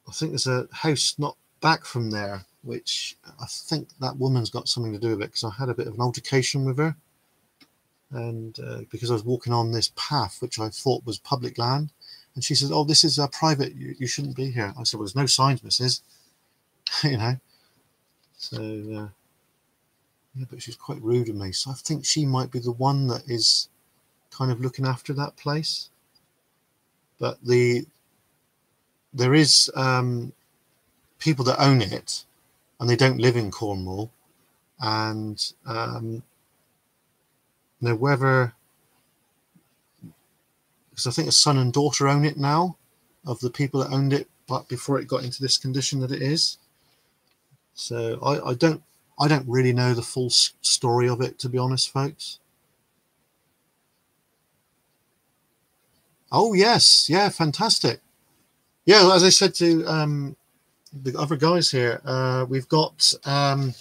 I think there's a house not back from there, which I think that woman's got something to do with it because I had a bit of an altercation with her. And uh, because I was walking on this path, which I thought was public land, and she said, Oh, this is a private, you, you shouldn't be here. I said, Well, there's no signs, missus. you know. So, uh, yeah, but she's quite rude to me. So I think she might be the one that is kind of looking after that place. But the there is um, people that own it, and they don't live in Cornwall, and um, you know whether because I think a son and daughter own it now, of the people that owned it, but before it got into this condition that it is. So I, I don't I don't really know the full story of it to be honest, folks. Oh yes, yeah, fantastic. Yeah, as I said to um, the other guys here, uh, we've got um,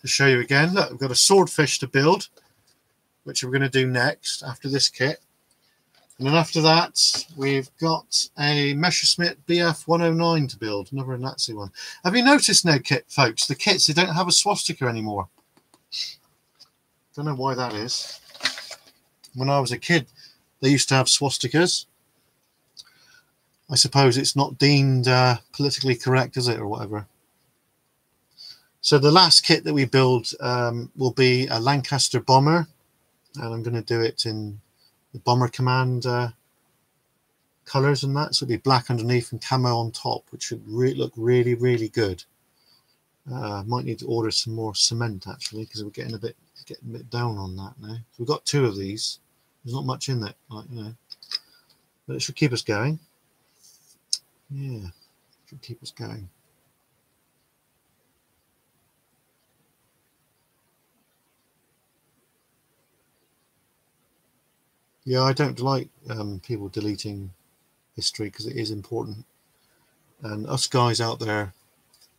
to show you again. Look, we've got a swordfish to build, which we're going to do next after this kit. And then after that, we've got a Messerschmitt BF 109 to build, another Nazi one. Have you noticed now, kit folks, the kits, they don't have a swastika anymore. Don't know why that is. When I was a kid, they used to have swastikas. I suppose it's not deemed uh, politically correct, is it, or whatever. So the last kit that we build um, will be a Lancaster bomber, and I'm going to do it in the Bomber Command uh, colors and that. So it'll be black underneath and camo on top, which should re look really, really good. Uh, might need to order some more cement actually because we're getting a bit getting a bit down on that now. So we've got two of these. There's not much in it, like you know, but it should keep us going. Yeah, should keep us going. Yeah, I don't like um, people deleting history because it is important. And us guys out there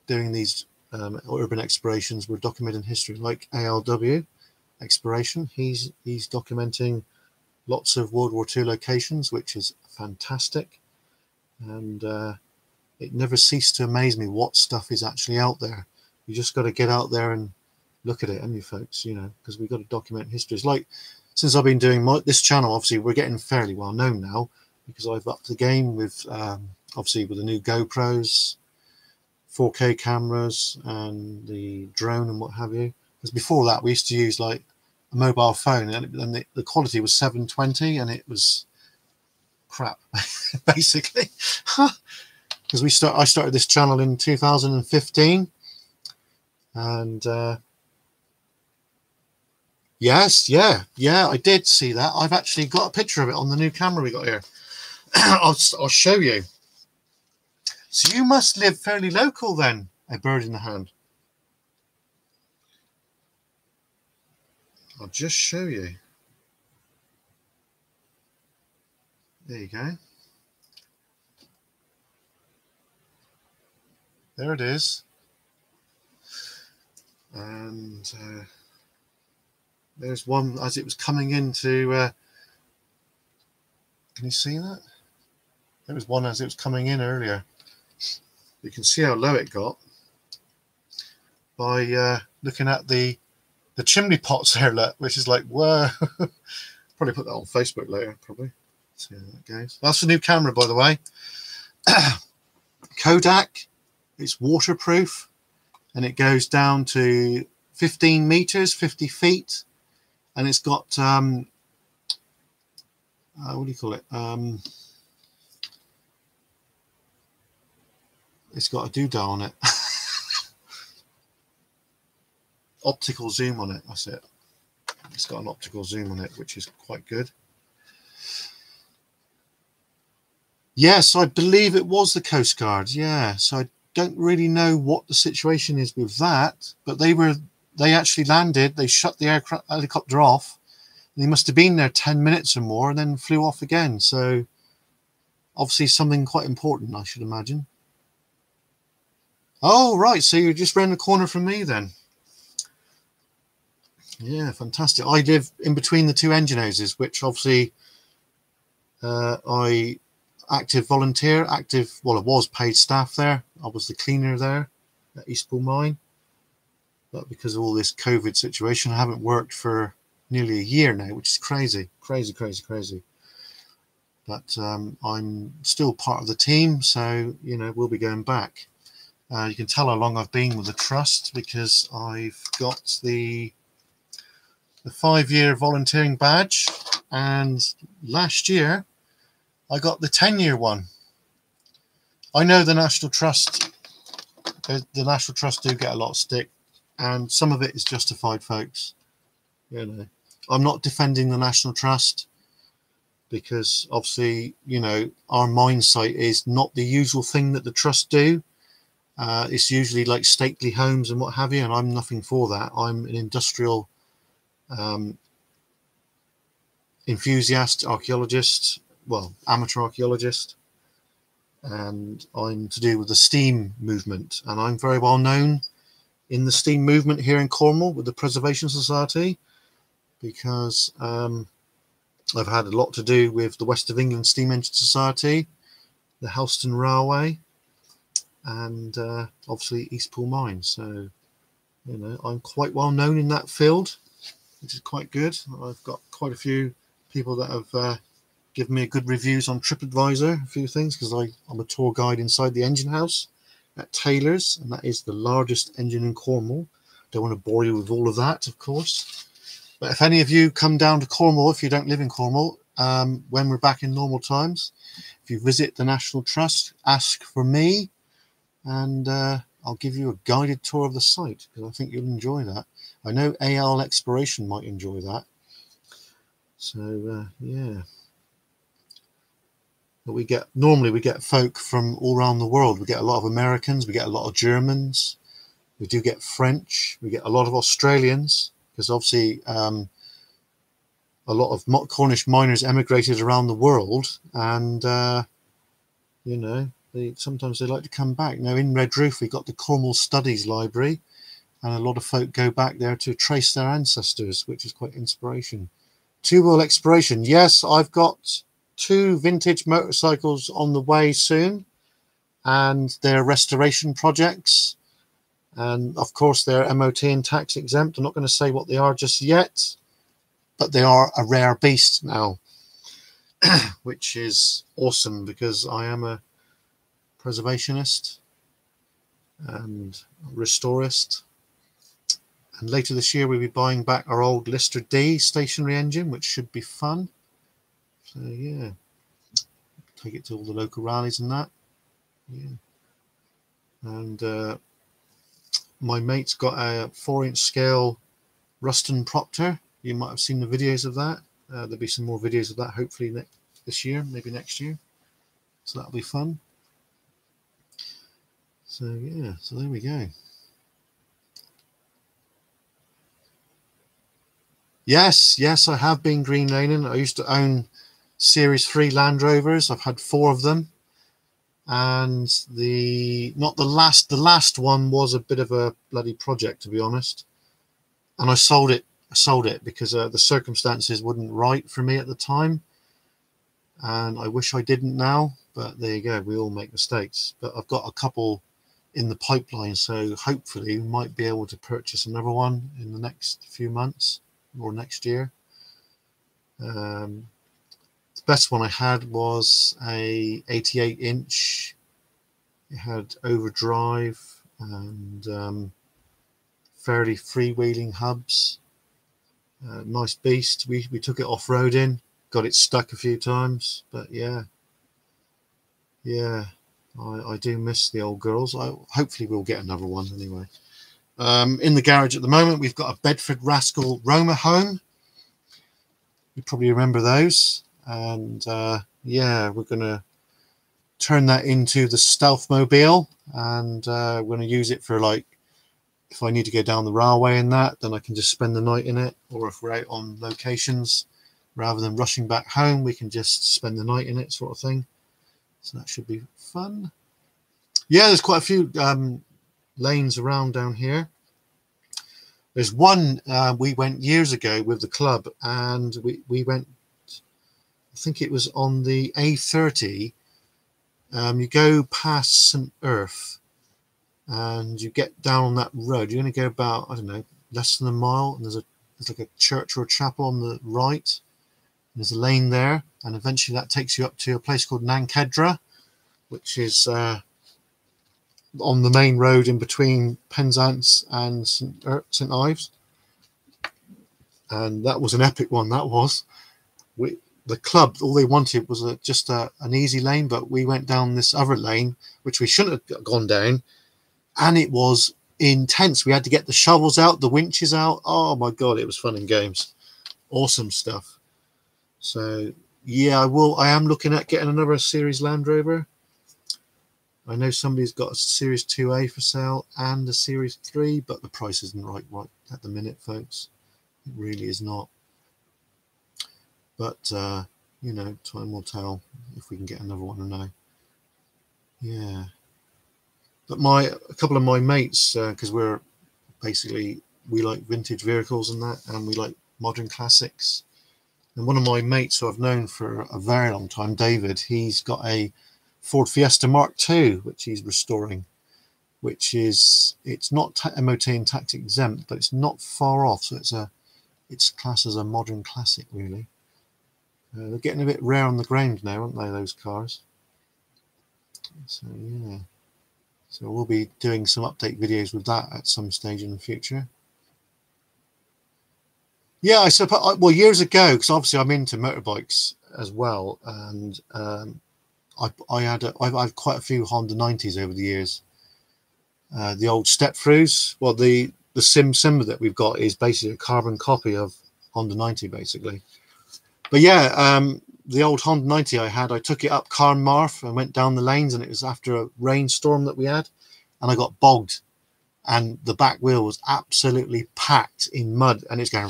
doing these um, urban explorations, we're documenting history, like ALW exploration. He's he's documenting lots of World War II locations, which is fantastic. And uh, it never ceased to amaze me what stuff is actually out there. You just got to get out there and look at it, and you folks, you know, because we've got to document history. It's like since I've been doing my, this channel, obviously we're getting fairly well known now because I've upped the game with um, obviously with the new GoPros, 4K cameras, and the drone and what have you. Because before that, we used to use like a mobile phone, and, it, and the, the quality was 720, and it was crap, basically. Because we start, I started this channel in 2015, and uh, yes, yeah, yeah, I did see that. I've actually got a picture of it on the new camera we got here. I'll, I'll show you. So you must live fairly local then, a bird in the hand. I'll just show you. There you go. There it is. And uh, there's one as it was coming into. Uh, can you see that? There was one as it was coming in earlier. You can see how low it got by uh, looking at the the chimney pots there, which is like, whoa. probably put that on Facebook later, probably. See how that goes. That's the new camera, by the way. Kodak. It's waterproof and it goes down to 15 meters, 50 feet. And it's got, um, uh, what do you call it? Um, it's got a doodah on it. optical zoom on it. That's it. It's got an optical zoom on it, which is quite good. Yes, I believe it was the Coast Guard. Yeah, so I don't really know what the situation is with that, but they were they actually landed. They shut the aircraft helicopter off. They must have been there ten minutes or more, and then flew off again. So obviously something quite important, I should imagine. Oh right, so you're just round the corner from me then. Yeah, fantastic. I live in between the two engine houses, which obviously uh, I active volunteer, active, well, I was paid staff there. I was the cleaner there at Eastpool Mine. But because of all this COVID situation, I haven't worked for nearly a year now, which is crazy, crazy, crazy, crazy. But um, I'm still part of the team, so, you know, we'll be going back. Uh, you can tell how long I've been with the trust because I've got the the five year volunteering badge, and last year I got the 10 year one. I know the National Trust, the National Trust do get a lot of stick, and some of it is justified, folks. You know, I'm not defending the National Trust because obviously, you know, our mine site is not the usual thing that the trust do. Uh, it's usually like stately homes and what have you, and I'm nothing for that. I'm an industrial um, enthusiast archaeologist, well, amateur archaeologist, and I'm to do with the STEAM movement. And I'm very well known in the STEAM movement here in Cornwall with the Preservation Society because um, I've had a lot to do with the West of England Steam Engine Society, the Helston Railway, and uh, obviously Eastpool Mine. So, you know, I'm quite well known in that field which is quite good. I've got quite a few people that have uh, given me good reviews on TripAdvisor, a few things, because I'm a tour guide inside the engine house at Taylor's, and that is the largest engine in Cornwall. Don't want to bore you with all of that, of course. But if any of you come down to Cornwall, if you don't live in Cornwall, um, when we're back in normal times, if you visit the National Trust, ask for me, and uh, I'll give you a guided tour of the site because I think you'll enjoy that. I know AL Exploration might enjoy that. So uh, yeah. But we get normally we get folk from all around the world. We get a lot of Americans, we get a lot of Germans, we do get French, we get a lot of Australians because obviously um, a lot of Cornish miners emigrated around the world, and uh, you know they sometimes they like to come back. Now in Redruth we got the Cornwall Studies Library, and a lot of folk go back there to trace their ancestors, which is quite inspiration Two wheel exploration. Yes, I've got two vintage motorcycles on the way soon, and they're restoration projects. And of course, they're MOT and tax exempt. I'm not going to say what they are just yet, but they are a rare beast now, which is awesome because I am a preservationist and restorist. And later this year, we'll be buying back our old Lister D stationary engine, which should be fun. So, yeah, take it to all the local rallies and that. Yeah. And uh, my mate's got a four inch scale Ruston Proctor. You might have seen the videos of that. Uh, there'll be some more videos of that hopefully next this year, maybe next year. So that'll be fun. So yeah, so there we go. Yes, yes, I have been green laning. I used to own Series 3 Land Rovers. I've had four of them. And the not the last the last one was a bit of a bloody project to be honest. And I sold it I sold it because uh, the circumstances wouldn't right for me at the time. And I wish I didn't now, but there you go. We all make mistakes. But I've got a couple in the pipeline, so hopefully we might be able to purchase another one in the next few months or next year. Um, the best one I had was a 88 inch. It had overdrive and um, fairly freewheeling hubs. Uh, nice beast. We, we took it off roading, got it stuck a few times, but yeah, yeah, I, I do miss the old girls. I hopefully we'll get another one anyway. Um, in the garage at the moment, we've got a Bedford Rascal Romahome. You probably remember those. And uh, yeah, we're going to turn that into the Stealth Mobile. And uh, we're going to use it for like, if I need to go down the railway in that, then I can just spend the night in it. Or if we're out on locations, rather than rushing back home, we can just spend the night in it, sort of thing. So that should be fun. Yeah, there's quite a few um, lanes around down here. There's one uh, we went years ago with the club, and we, we went, I think it was on the A30. Um, you go past St. Erth and you get down on that road. You're going to go about, I don't know, less than a mile, and there's a there's like a church or a chapel on the right. There's a lane there, and eventually that takes you up to a place called Nancledra, which is uh, on the main road in between Penzance and St. Er, St. Ives. And that was an epic one, that was. We, the club, all they wanted was a, just a, an easy lane, but we went down this other lane, which we shouldn't have gone down. And it was intense. We had to get the shovels out, the winches out. Oh my God, it was fun and games. Awesome stuff. So, yeah, I will. I am looking at getting another Series Land Rover. I know somebody's got a Series 2A for sale and a Series 3, but the price isn't right right at the minute, folks. It really is not. But, uh, you know, time will tell if we can get another one or no. Yeah. But my a couple of my mates, because uh, we're basically we like vintage vehicles and that, and we like modern classics. And one of my mates who I've known for a very long time, David, he's got a Ford Fiesta Mark II, which he's restoring, which is it's not MOT and tax exempt, but it's not far off. So it's a it's classed as a modern classic, really. Uh, they're getting a bit rare on the ground now, aren't they? Those cars. So yeah. So we'll be doing some update videos with that at some stage in the future. Yeah, I suppose. Well, years ago, because obviously I'm into motorbikes as well, and um, I, had a, I've, I've quite a few Honda 90s over the years. Uh, the old step throughs. Well, the the Sim Simba that we've got is basically a carbon copy of Honda 90, basically. But yeah, um, the old Honda 90 I had, I took it up Carnmarth and went down the lanes, and it was after a rainstorm that we had, and I got bogged, and the back wheel was absolutely packed in mud, and it's going.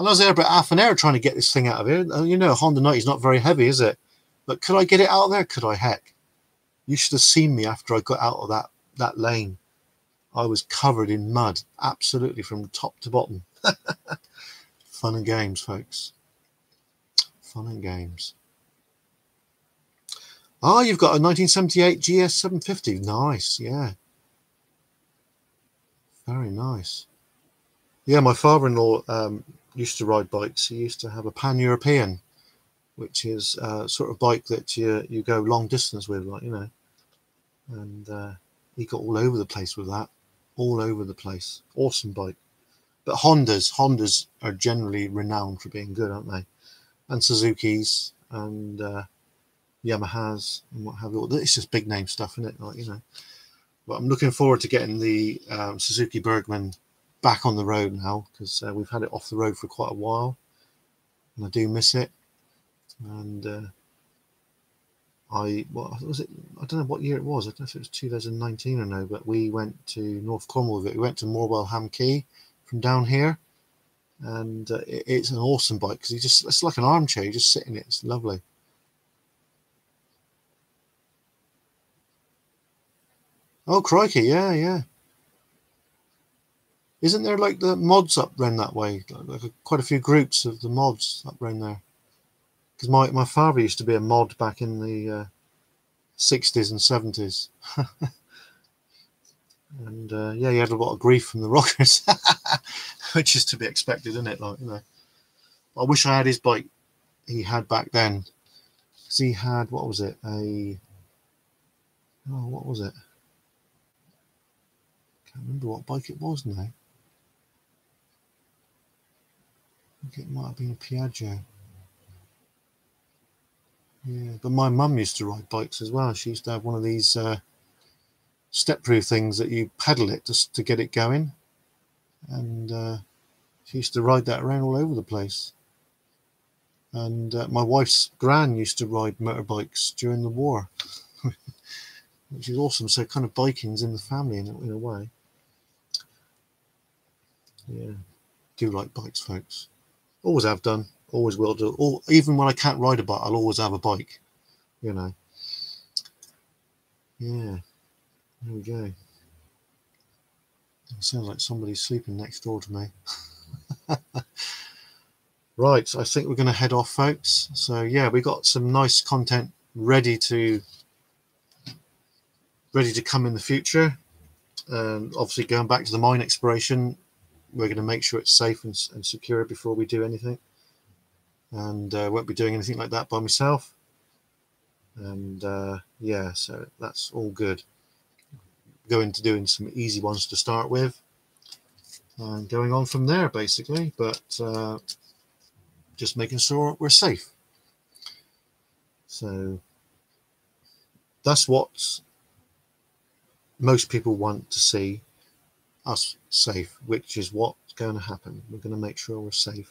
And I was there about half an hour trying to get this thing out of here. You know, Honda 90 is not very heavy, is it? But could I get it out there? Could I? Heck, you should have seen me after I got out of that that lane. I was covered in mud, absolutely from top to bottom. Fun and games, folks. Fun and games. Ah, you've got a 1978 GS 750. Nice, yeah. Very nice. Yeah, my father-in-law um, used to ride bikes. He used to have a Pan-European, which is a sort of bike that you you go long distance with, like you know. And uh, he got all over the place with that, all over the place. Awesome bike. But Hondas, Hondas are generally renowned for being good, aren't they? And Suzuki's and uh, Yamahas and what have you. It's just big name stuff, isn't it? Like you know. But I'm looking forward to getting the um, Suzuki Burgman back on the road now because uh, we've had it off the road for quite a while, and I do miss it. And uh, I what was it? I don't know what year it was. I don't know if it was 2019 or no. But we went to North Cornwall with it. We went to Morwellham Quay from down here, and uh, it, it's an awesome bike because you just it's like an armchair. You just sit in it. It's lovely. Oh crikey! Yeah, yeah. Isn't there like the mods up round that way? Like, like quite a few groups of the mods up round there. Because my, my father used to be a mod back in the uh, 60s and 70s. and uh, yeah, he had a lot of grief from the rockers, which is to be expected, isn't it? Like, you know, I wish I had his bike he had back then. Because he had, what was it? A, oh, what was it? Can't remember what bike it was now. Think it might have been a Piaggio. Yeah, but my mum used to ride bikes as well. She used to have one of these uh, step-proof things that you pedal it just to get it going, and uh, she used to ride that around all over the place. And uh, my wife's gran used to ride motorbikes during the war, which is awesome. So kind of biking's in the family in in a way. Yeah, do like bikes, folks. Always have done. Always will do. All, even when I can't ride a bike, I'll always have a bike. You know. Yeah. There we go. It sounds like somebody's sleeping next door to me. right, I think we're going to head off, folks. So yeah, we got some nice content ready to ready to come in the future. Um, obviously, going back to the mine exploration, we're going to make sure it's safe and, and secure before we do anything. And uh, won't be doing anything like that by myself. And uh, yeah so that's all good. Going to doing some easy ones to start with. And going on from there basically. But uh, just making sure we're safe. So that's what most people want to see us safe, which is what's going to happen. We're going to make sure we're safe.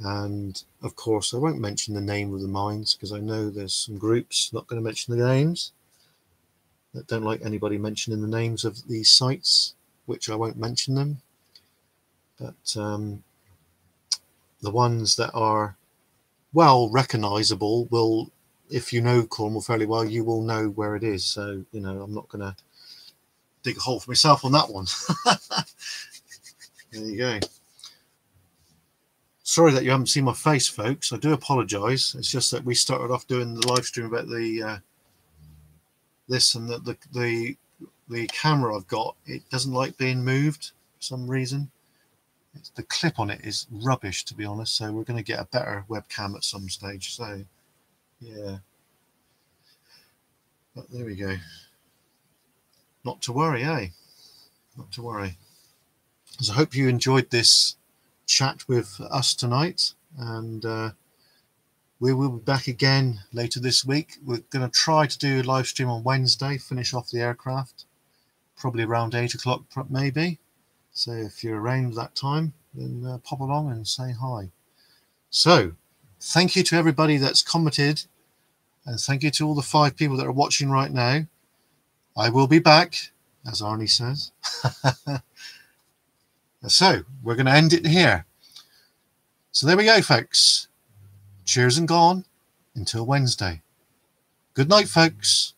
And of course, I won't mention the name of the mines because I know there's some groups not going to mention the names that don't like anybody mentioning the names of these sites, which I won't mention them. But um, the ones that are well recognizable will, if you know Cornwall fairly well, you will know where it is. So, you know, I'm not going to dig a hole for myself on that one. there you go. Sorry that you haven't seen my face, folks. I do apologise. It's just that we started off doing the live stream about the uh, this and the, the the the camera I've got. It doesn't like being moved for some reason. It's, the clip on it is rubbish, to be honest. So we're going to get a better webcam at some stage. So yeah, but there we go not to worry, eh? Not to worry. So I hope you enjoyed this chat with us tonight, and uh, we will be back again later this week. We're going to try to do a live stream on Wednesday, finish off the aircraft, probably around eight o'clock, maybe. So if you're around that time, then uh, pop along and say hi. So, thank you to everybody that's commented, and thank you to all the five people that are watching right now. I will be back, as Arnie says. so we're going to end it here. So there we go, folks. Cheers and gone until Wednesday. Good night, folks.